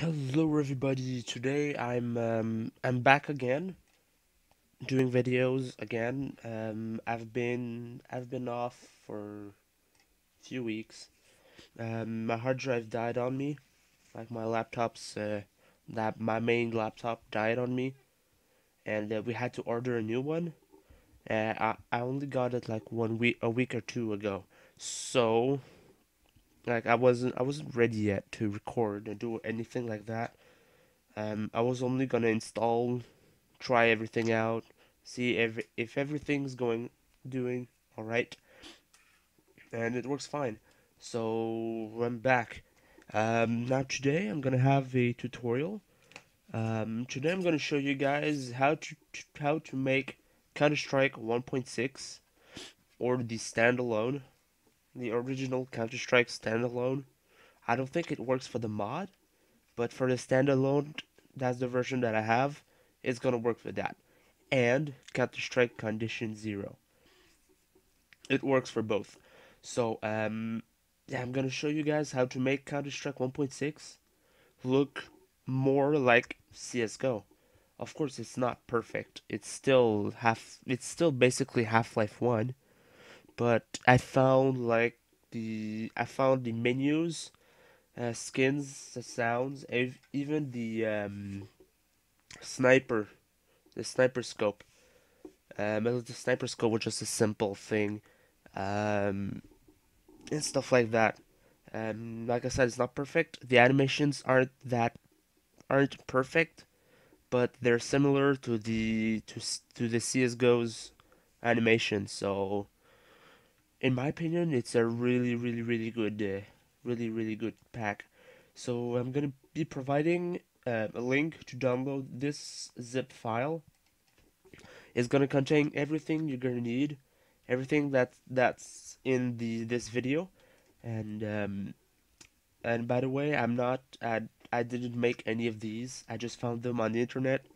Hello everybody. Today I'm um, I'm back again doing videos again. Um, I've been I've been off for a few weeks. Um, my hard drive died on me. Like my laptop's uh, that my main laptop died on me and uh, we had to order a new one. Uh, I I only got it like one week a week or two ago. So like I wasn't I wasn't ready yet to record and do anything like that. Um, I was only gonna install, try everything out, see if if everything's going doing all right, and it works fine. So I'm back. Um, now today I'm gonna have a tutorial. Um, today I'm gonna show you guys how to how to make Counter-Strike 1.6 or the standalone, the original Counter-Strike standalone. I don't think it works for the mod, but for the standalone that's the version that I have. It's gonna work for that. And Counter Strike Condition Zero. It works for both. So um, yeah, I'm gonna show you guys how to make Counter Strike 1.6 look more like CS:GO. Of course, it's not perfect. It's still half. It's still basically Half-Life One, but I found like the I found the menus, uh, skins, the sounds, ev even the um, Sniper, the sniper scope. Um, the sniper scope was just a simple thing, um, and stuff like that. Um, like I said, it's not perfect. The animations aren't that aren't perfect, but they're similar to the to to the CS:GO's animation. So, in my opinion, it's a really, really, really good, uh, really, really good pack. So I'm gonna be providing uh, a link to download this zip file It's to contain everything you're to need, everything that that's in the this video, and um, and by the way, I'm not I I didn't make any of these. I just found them on the internet.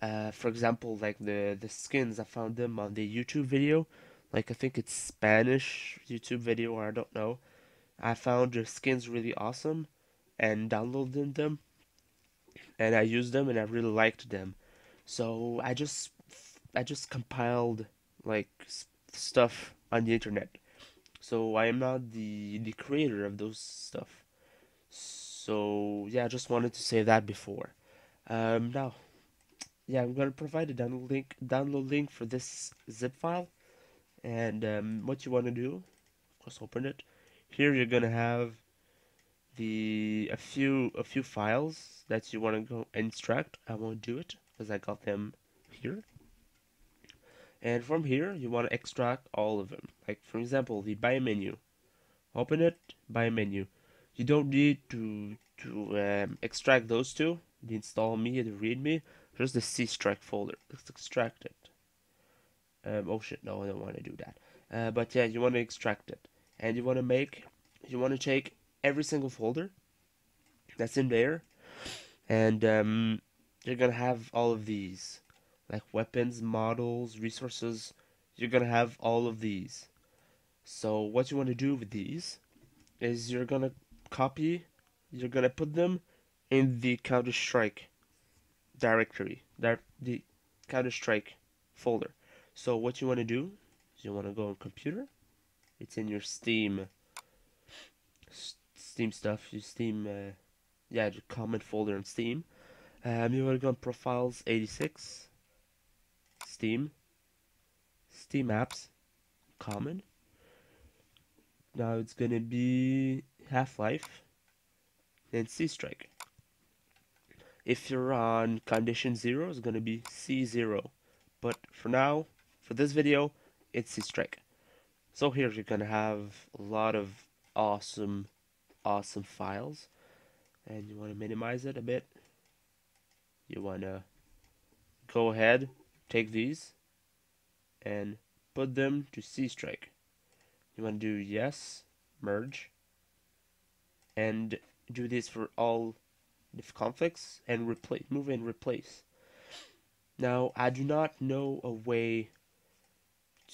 Uh, for example, like the the skins, I found them on the YouTube video. Like I think it's Spanish YouTube video, or I don't know. I found the skins really awesome, and downloaded them, and I used them, and I really liked them. So I just I just compiled like stuff on the internet. So I am not the the creator of those stuff. So yeah, I just wanted to say that before. Um, now, yeah, I'm gonna provide a download link download link for this zip file, and um, what you want to do, of course, open it. Here you're gonna have the a few a few files that you want to go extract. I won't do it because I got them here. And from here, you want to extract all of them. Like, for example, the buy menu. Open it, buy menu. You don't need to to um, extract those two, the install me the readme, just the C strike folder. Let's extract it. Um, oh shit, no, I don't want to do that. Uh, but yeah, you want to extract it. And you want to make, you want to take every single folder that's in there, and um, you're gonna have all of these like weapons, models, resources. You're gonna have all of these. So what you want to do with these is you're gonna copy, you're gonna put them in the Counter Strike directory, that the Counter Strike folder. So what you want to do is you want to go on computer. It's in your Steam, Steam stuff. Your Steam, uh, yeah, the common folder in Steam. Um, you want to go on Profiles 86 Steam, Steam apps, common. Now it's gonna be Half-Life and C-Strike. If you're on condition 0, it's gonna be C0. But for now, for this video, it's C-Strike. So here you're gonna have a lot of awesome, awesome files. And you wanna minimize it a bit. You wanna go ahead take these and put them to C strike. You want to do yes, merge, and do this for all the conflicts and replace, move and replace. Now, I do not know a way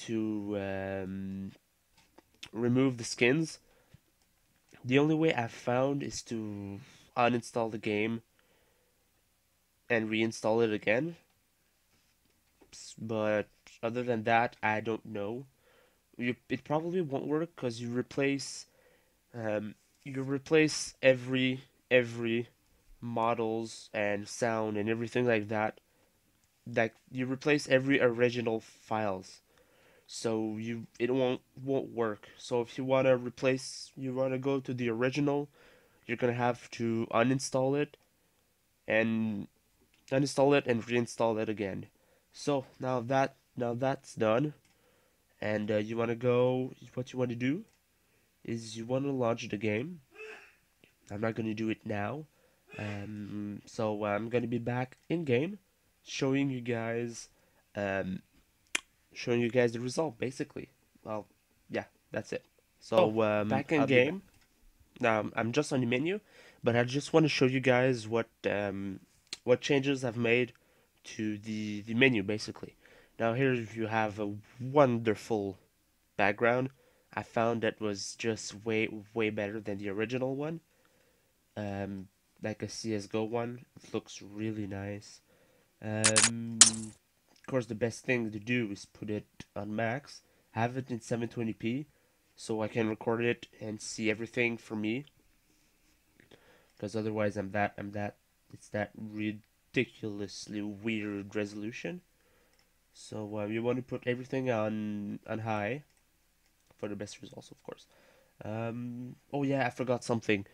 to um, remove the skins. The only way I've found is to uninstall the game and reinstall it again. But other than that, I don't know. You, it probably won't work because you replace um, you replace every every models and sound and everything like that. That you replace every original files, so you it won't won't work. So if you wanna replace, you wanna go to the original, you're gonna have to uninstall it and uninstall it and reinstall it again. So now that now that's done, and uh, you want to go, what you want to do is you want to launch the game. I'm not to do it now, um, so I'm to be back in game, showing you guys, um, showing you guys the result basically. Well, yeah, that's it. So oh, um, back in I'll game. Now I'm just on the menu, but I just want to show you guys what um, what changes I've made to the, the menu basically. Now here you have a wonderful background. I found that was just way way better than the original one. Um, like a CSGO one, it looks really nice. Um, of course, the best thing to do is put it on max, have it in 720p, so I can record it and see everything for me. Because otherwise, I'm that I'm that it's that ridiculously weird resolution. So uh, you want to put everything on on high for the best results, of course. Um, oh yeah, I forgot something.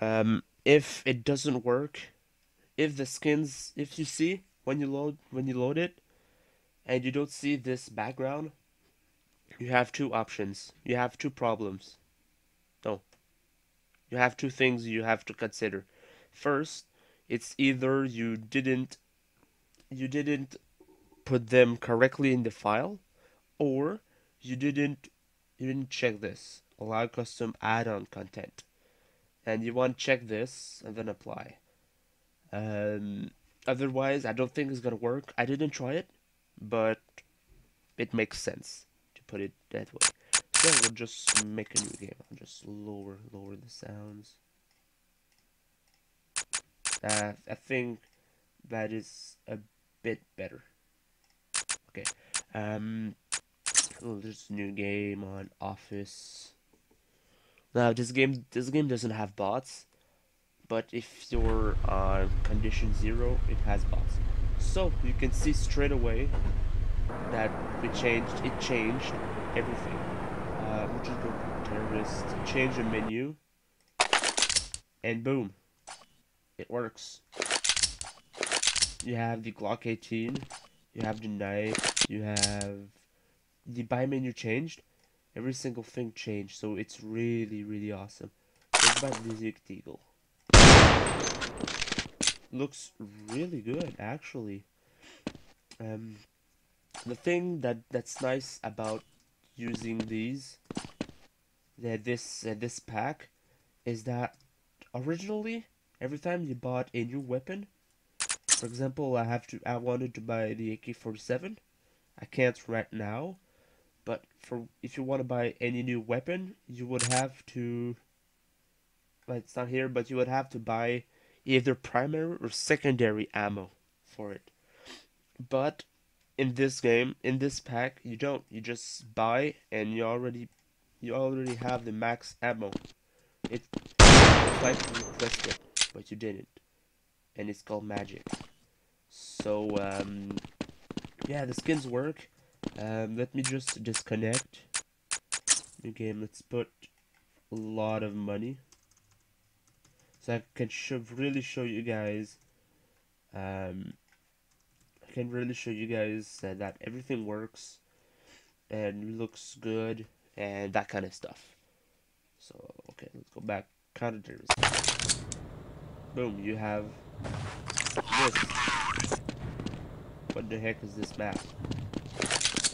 Um, if it doesn't work, if the skins, if you see when you load when you load it, and you don't see this background, you have two options. You have two problems. No. You have two things you have to consider. First, it's either you didn't you didn't put them correctly in the file or you didn't you didn't check this allow custom add-on content and you want to check this and then apply um, otherwise I don't think it's gonna work I didn't try it but it makes sense to put it that way so we'll just make a new game I'll just lower lower the sounds uh, I think that is a bit better. Okay. Um. Oh, there's a new game on Office. Now this game this game doesn't have bots, but if you're on condition zero, it has bots. So you can see straight away that we changed. It changed everything. Uh, we'll just go terrorist. Change the menu, and boom, it works. You have the Glock 18, you have the knife, you have the buy menu changed. Every single thing changed, so it's really, really awesome. Let's buy the Eagle. Looks really good, actually. Um, the thing that that's nice about using these, that this uh, this pack, is that originally every time you bought a new weapon, for example, I have to I wanted to buy the AK-47. I can't right now, but for if you want to buy any new weapon, you would have to. It's not here, but you would have to buy either primary or secondary ammo for it. But in this game, in this pack, you don't. You just buy and you already you already have the max ammo. It, it's like you request it but you didn't. And it's called Magic. So, um, yeah, the skins work. Um, let me just disconnect. New game, let's put a lot of money. So I can really show you guys, um, I can really show you guys uh, that everything works and looks good and that kind of stuff. So, okay, let's go back. Counter Boom, you have this. What the heck is this map?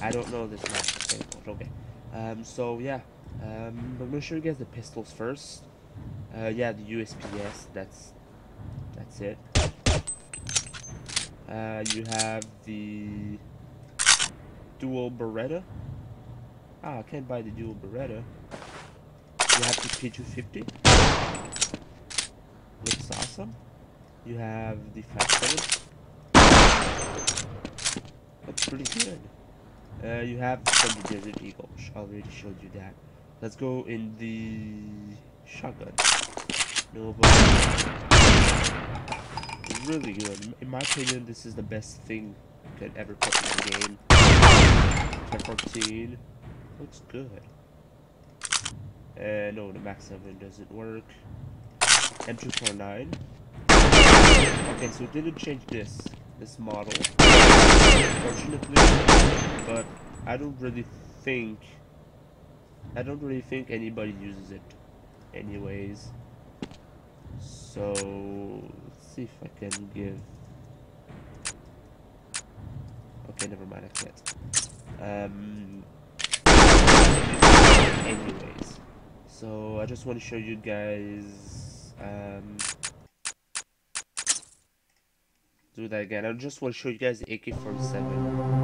I don't know this map. Okay, okay. Um, so yeah, um, I'm gonna show you guys the pistols first. Uh, yeah, the USPS. That's that's it. Uh, you have the dual Beretta. Ah, I can't buy the dual Beretta. You have the P250. looks awesome. You have the 5.7. Looks pretty good. Uh, you have from the Desert Eagle. I already showed you that. Let's go in the shotgun. Nova. Really good. In my opinion, this is the best thing you could ever put in the game. 1014. Looks good. Uh, no, the MAG-7 doesn't work. M249. Okay, so it didn't change this, this model, fortunately, but I don't really think, I don't really think anybody uses it anyways. So, let's see if I can give, okay, never mind, I can't. Um, anyways, so I just want to show you guys, um, do that again. I just want to show you guys the AK-47.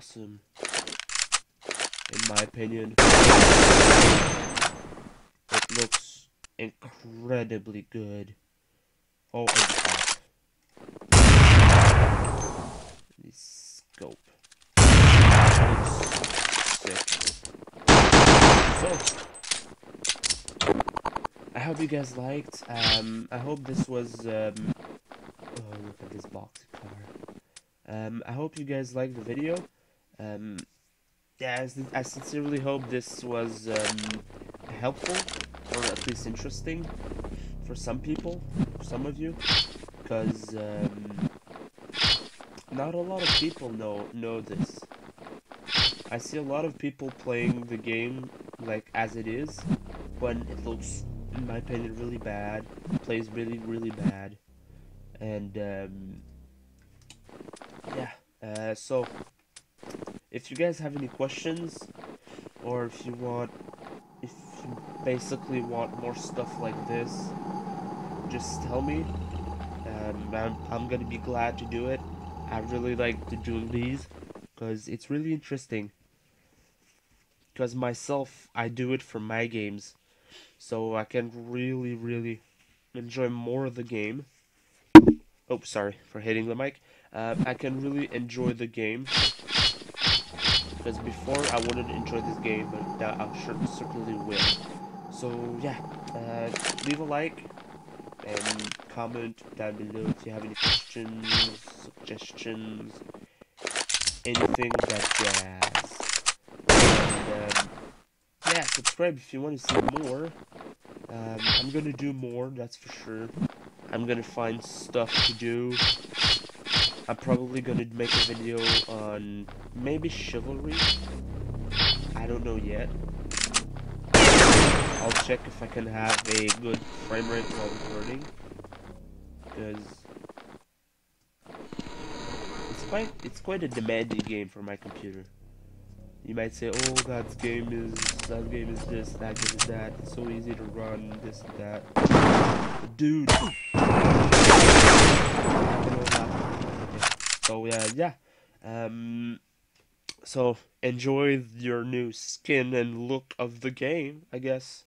Awesome, in my opinion. It looks incredibly good. Oh, and scope. So, I hope you guys liked. Um, I hope this was. Um, oh, look at this box cover. Um, I hope you guys liked the video. Um, yeah, I, I sincerely hope this was um, helpful or at least interesting for some people, for some of you, because um, not a lot of people know know this. I see a lot of people playing the game like as it is, when it looks, in my opinion, really bad, plays really really bad, and um, yeah. Uh, so, if you guys have any questions, or if you want, if you basically want more stuff like this, just tell me. and I'm, I'm gonna be glad to do it. I really like to doing these because it's really interesting. Because myself, I do it for my games, so I can really, really enjoy more of the game. Oh, sorry for hitting the mic. Uh, I can really enjoy the game because before I wouldn't enjoy this game, but now I sure, certainly will. So yeah, uh, leave a like and comment down below if you have any questions, suggestions, anything that jazz. And um, yeah, subscribe if you want to see more. Um, I'm gonna do more, that's for sure. I'm gonna find stuff to do. I'm probably gonna make a video on maybe chivalry. I don't know yet. I'll check if I can have a good frame rate while recording. Because it's quite it's quite a demanding game for my computer. You might say, oh that game is that game is this, that game is that, it's so easy to run, this and that. Dude so yeah yeah. Um so enjoy your new skin and look of the game i guess